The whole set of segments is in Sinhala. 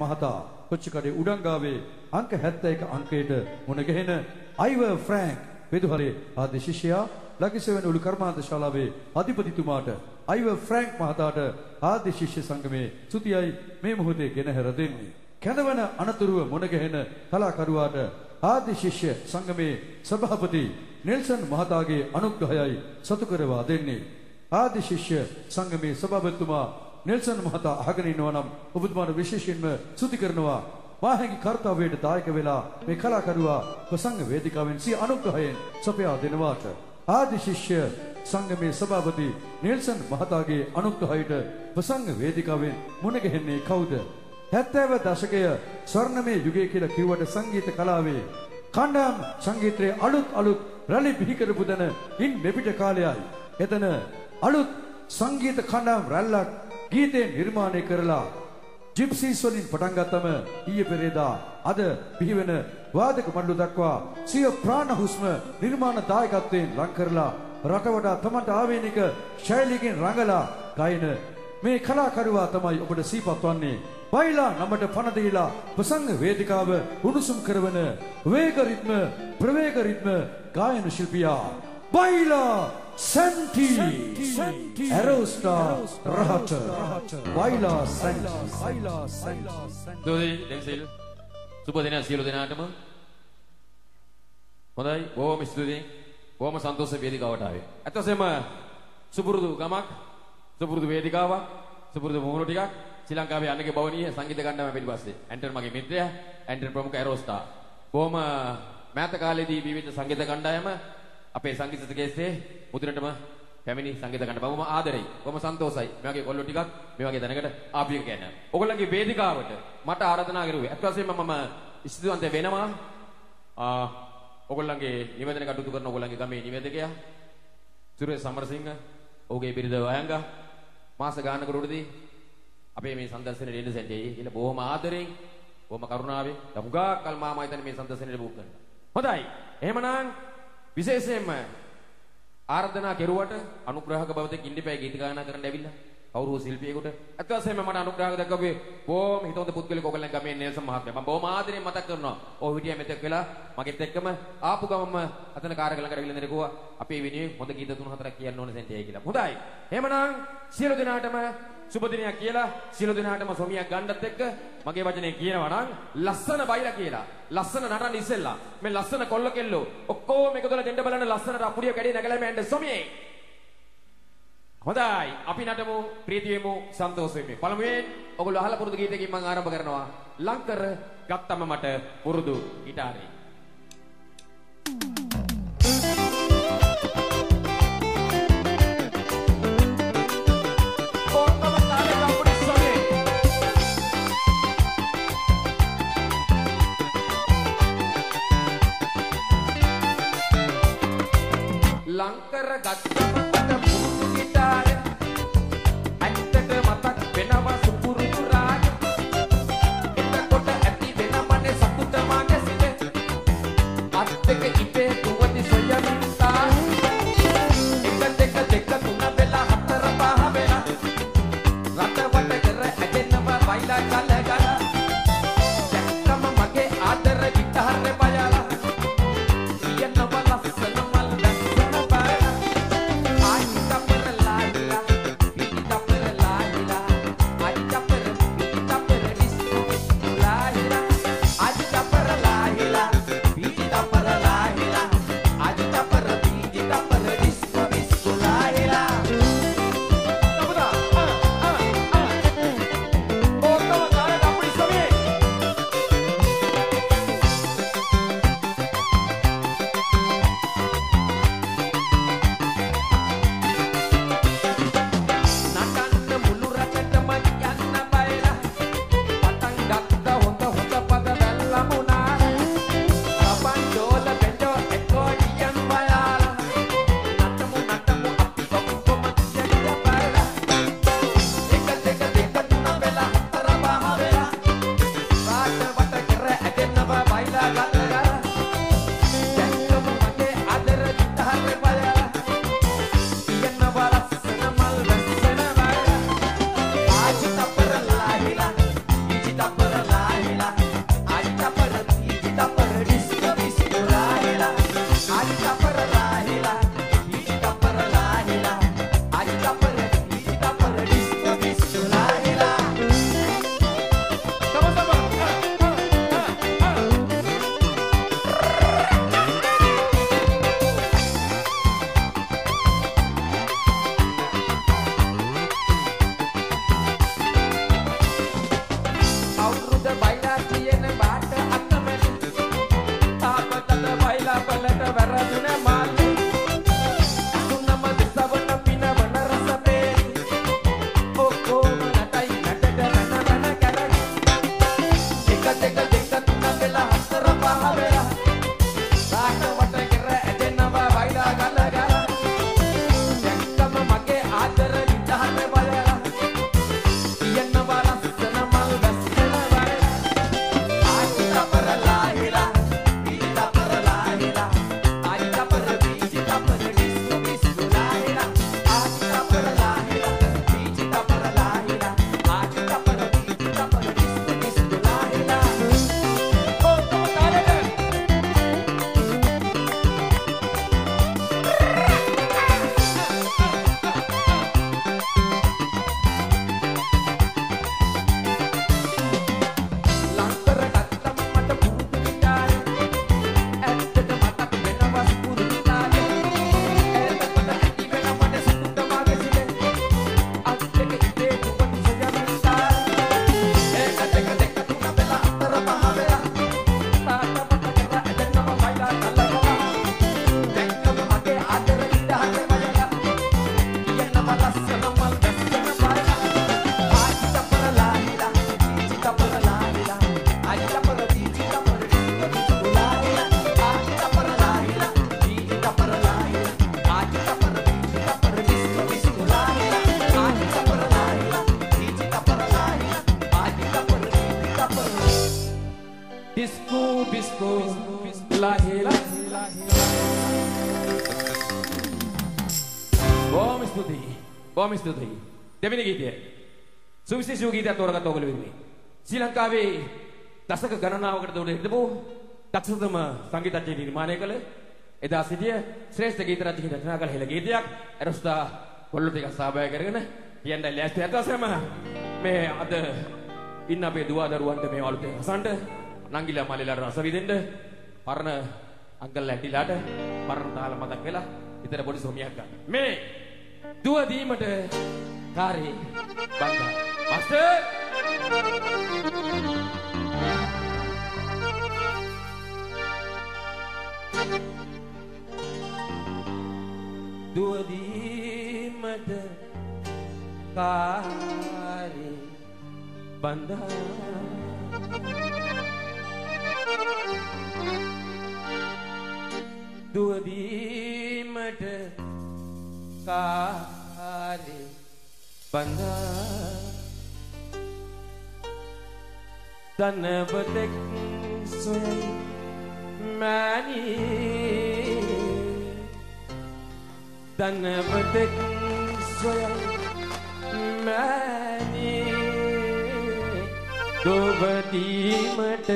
මහතා කොච්චිකඩේ උඩංගාවේ අංක 71 අංකයට මුණ ගැහෙන අයිවර් ෆ්‍රැන්ක් වෙදුහරේ ආදී ශිෂ්‍යයා ලකිසෙවන උළු කර්මාන්ත ශාලාවේ අධිපතිතුමාට අයිවර් ෆ්‍රැන්ක් මහතාට ආදී ශිෂ්‍ය සංගමේ සුතියයි මේ මොහොතේ ගෙනහැර දෙන්නේ. කැඳවන අනතුරුව මුණ ගැහෙන කලාකරුවාට ආදී ශිෂ්‍ය සංගමේ සභාපති නෙල්සන් මහතාගේ අනුග්‍රහයයි සතු කරවා දෙන්නේ. ආදී ශිෂ්‍ය සංගමේ සභාපතිතුමා නෙල්සන් මහතා අහගෙන ඉන්නවා නම් ඔබතුමාට විශේෂයෙන්ම ස්තුති කරනවා. මාහැඟි කර්තව්‍යයට දායක වෙලා මේ කලාකරුවා ප්‍රසංග වේදිකාවෙන් සිය අනුග්‍රහයෙන් සපයා දෙනවාට ආදි ශිෂ්‍ය සංගමේ සභාපති නෙල්සන් මහතාගේ අනුග්‍රහයට ප්‍රසංග වේදිකාවෙන් මුණ ගැහෙන්නේ කවුද? 70 දශකය ස්වර්ණමය යුගය කියලා කිව්වට සංගීත කලාවේ කණ්ඩායම් සංගීතයේ අලුත් අලුත් රැලි බිහි කරපු දන ඉන් මෙපිට කාලයයි. එතන අලුත් සංගීත කණ්ඩායම් රැල්ලක් ගීතේ නිර්මාණය කරලා ජිප්සීස් වලින් පටන් ගත්තම ඊයේ පෙරේදා අද පිහිවෙන වාදක මණ්ඩල දක්වා සිය ප්‍රාණ හුස්ම නිර්මාණ දායකත්වයෙන් ලං කරලා රට වඩා තමන්ට ආවේනික ශෛලියකින් රඟලා ගායන මේ කලාකරුවා තමයි ඔබට සීපත් වන්නේ වයිලා නමට පණ දීලා ප්‍රසංග වේදිකාව උණුසුම් කරවන වේග රිද්ම ප්‍රවේග රිද්ම ගායන ශිල්පියා වයිලා සැන්ටි ඇරෝස්ටා රහට වයිලා සැන්ටි දෝදේ දෙන්සිල් සුබ දිනයක් සියලු දෙනාටම හොඳයි බොහොම ස්තුතියි බොහොම සන්තෝෂ වේදිකාවට ආවේ ඇත්ත වශයෙන්ම සුපුරුදු ගමක් සුපුරුදු වේදිකාවක් සුපුරුදු මුහුණු ටිකක් ශ්‍රී ලංකාවේ අන්නගේ භවනීය සංගීත කණ්ඩායම පිටිපස්සේ ඇන්ටන් මගේ මිත්‍රයා ඇන්ටන් ප්‍රමුඛ ඇරෝස්ටා බොහොම මෑත කාලේදී විවිධ සංගීත කණ්ඩායම අපේ සංගීත ශිෂ්‍යකේසේ මුදිනටම පැමිණි සංගීත කණ්ඩායම බොහොම ආදරෙයි. බොහොම සන්තෝසයි මේ වගේ කොල්ලෝ ටිකක් මේ වගේ දැනකට ආපු එක ගැන. ඔයගොල්ලන්ගේ වේදිකාවට මට ආරාධනා කරුවේ. අත් වශයෙන්ම මම ස්තුතිවන්ත වෙනවා. ආ ඔයගොල්ලන්ගේ නිවේදන කටයුතු කරන ඔයගොල්ලන්ගේ ගමේ නිවේදකයා සුරේෂ් සමරසිංහ ඔහුගේ බිරිඳ වයංගා. මාස ගානකට උඩදී අපේ මේ සම්දර්ශනේ දෙන්න සැන්ඩේ කියලා බොහොම ආදරෙන් බොහොම කරුණාවෙන්. හුඟා කල් මාමා හිතන්නේ මේ සම්දර්ශනේ බුක් කරනවා. හොඳයි. එහෙමනම් විශේෂයෙන්ම ආර්දනා කෙරුවට අනුග්‍රහක බවතෙක් ඉන්දිපෑ ගීත ගායනා කරන්න ඇවිල්ලා. කවුරු ශිල්පියෙකුට. අත් වශයෙන්ම මට අනුග්‍රහක දක්වපේ බොහොම හිතවන්ත පුද්ගලෙක් ඔයගොල්ලන් ගමේ නේල්සන් මහත්මයා. මම බොහොම ආදරෙන් මතක් කරනවා. ඔහු හිටියා මෙතෙක් වෙලා. මගෙත් එක්කම ආපු ගමම අතන කාර්යක ළඟට ඇවිල්ලා ඉඳලා කිව්වා අපේ විනයේ හොඳ ගීත තුන හතරක් කියන්න ඕනේ සෙන්ටේ කියලා. හොඳයි. එහෙමනම් සියලු දෙනාටම සුබ දිනයක් කියලා සියලු දෙනාටම සොමියක් ගන්නත් එක්ක. මගේ වචනේ කියනවා නම් ලස්සන බයිලා කියලා. ලස්සන නටන්න ඉස්සෙල්ලා. මේ ලස්සන කොල්ල කෙල්ලෝ ඔක්කොම එකතුලා දෙන්න බලන ලස්සනට අපුඩිය කැඩේ නැගලා මෑන්ඩ සොමියේ. හොඳයි. අපි නටමු ප්‍රීති වෙමු සන්තෝෂ වෙමු. පළමුවෙන් ඔගොල්ලෝ අහලා පුරුදු ගීතකින් මම ආරම්භ කරනවා. ලංකර ගත්තම මට පුරුදු ගිටාරේ. ලංකර ගත්තම බොහොම ස්තුතියි දෙවෙනි ගීතය. සුවිශේෂ වූ ගීතයක් තෝරගත්ත ඔයගොල්ලෝ වෙනුවෙන්. ශ්‍රී ලංකාවේ දශක ගණනාවකට උඩ හිටපු දක්ෂතම සංගීතඥයෙක් නිර්මාණය කළ එදා සිටිය ශ්‍රේෂ්ඨ ගීත රචකයෙක් රචනා කළ හෙළ ගීතයක් එරොස්තා කොල්ලෝ ටික සහභාගී කරගෙන කියන්න ලෑස්ති අතසම මේ අද ඉන්න අපේ දුව දරුවන්ට මේ අලුතෙන් හසන්ට නංගිලා මල්ලිලාට රස විඳින්න පරණ අංකල් ඇන්ටිලාට පරණ තාල මතක් වෙලා ඉතර පොඩි සොමියක් ගන්න. මේ දුව දීමට කාරේ බන්දා මාස්ටර්! දුවදීමට කාරේ බන්දා දුවදීමට කාරේ බන්දා දනවතෙක් සොයයි මෑනී දනවතෙක් සොයයි මෑනී දොබදීමට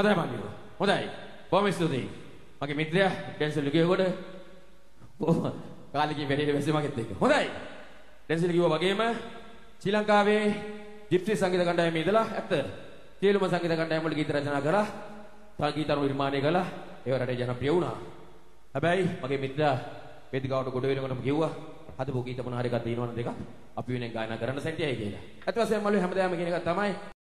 හොඳයි මල්ලියෝ. හොඳයි. බොහොම ස්තුතියි. මගේ මිත්‍රයා ඩෙන්සල් ලිගියකොට බොහොම කාලෙකින් වැඩේට වැස්සේ මගෙත් එක්ක. හොඳයි. ඩෙන්සල් කිව්වා වගේම ශ්‍රී ලංකාවේ ජිප්සි සංගීත කණ්ඩායමේ ඉඳලා ඇත්ත සියලුම සංගීත කණ්ඩායම් වල ගීත රචනා කළා. සංගීතරු නිර්මාණය කළා. ඒව රටේ ජනප්‍රිය වුණා. හැබැයි මගේ මිත්‍රයා වේදිකාවට ගොඩ වෙනකොටම කිව්වා හදපු ගීත මොන හරි එකක් දිනවන දෙකක් අපි වෙනෙන් ගායනා කරන්න සැටියයි කියලා. අත් වශයෙන්ම මල්ලි හැමදාම කියන එක තමයි